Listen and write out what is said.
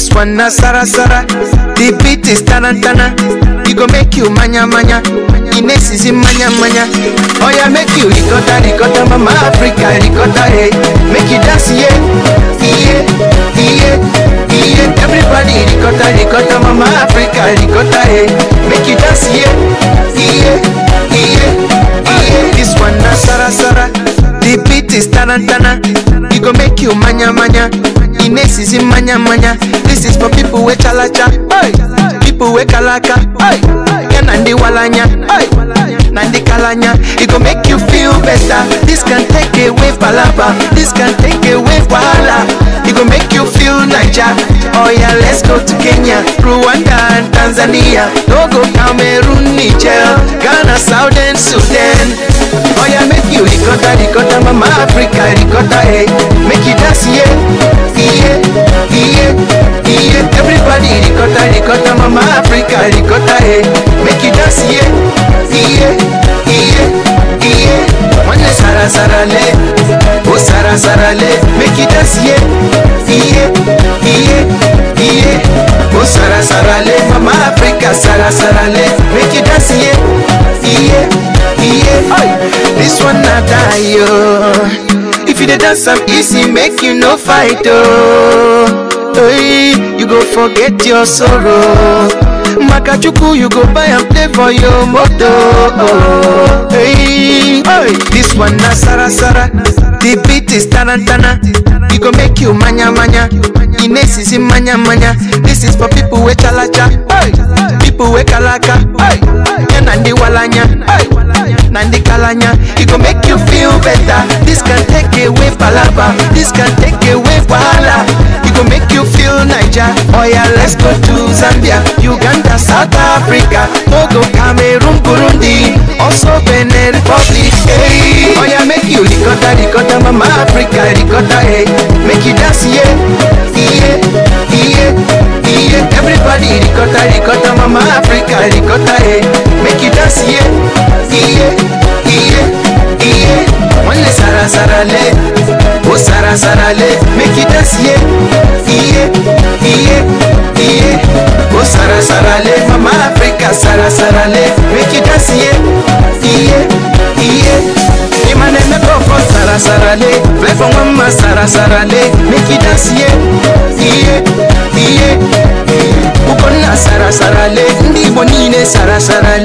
This one na Sara Sara. The beat is tarantana. It go make you manya manya. Ines is in manya manya. Oh yeah, make you ricotta ricotta, mama Africa ricotta hey. Make you dance yeah, yeah, yeah, yeah. Everybody ricotta ricotta, mama Africa ricotta hey. Make you dance yeah, yeah, yeah, yeah. This one na Sara Sara. The beat is tarantana. It go make you manya manya. Ines in manya manya. This is for people with chalacha. Hey. People with kalaka. Hey. Nandi walanya. Hey. Nandi kalanya. It go make you feel better. This can take away palaba. This can take away wahala. It go make you feel Niger. Oh yeah, let's go to Kenya, Rwanda and Tanzania. No go Cameroon, Niger, Ghana, Southern Sudan. Oh yeah, make you ricotta, ricotta, mama Africa, ricotta, hey. Eh. Make you dance, yeah, Make you dance, yeah, yeah, yeah, yeah. One sara sara le, oh sara sara le. Make you dance, yeah, yeah, yeah, yeah. Oh sara sara le, mama Africa, sara sara le. Make you dance, yeah, yeah, yeah. Oi. This one not die, yo. If you dey dance am easy, make you no fight, oh. Hey, you go forget your sorrow. Makachuku, you go buy and play for your moto. Oh, hey, hey. This one na Sara Sara. The beat is tarantana. It go make you manya manya. Ines is in manya manya. This is for people with chalacha. Hey, people with kalaka. Hey, yeah, nandi walanya. Hey. Nandi Kalanya, it go make you feel better. This can take away palaba, this can take away south africa togo cameroon burundi also benin republic hey. oya oh yeah, make you rikota rikota mama africa rikota hey. make you dance ye iye iye iye everybody rikota rikota mama africa rikota hey. make you dance ye iye iye iye wọn lè sarasara lẹ ó oh, sarasara lẹ make you dance ye. Yeah. ozalale wikidasi ye. Iye iye. Imanene kofo sarasarale flefongwama sarasarale mikidasi ye. Iye iye. Ukonna sarasarale ndibonine sarasarale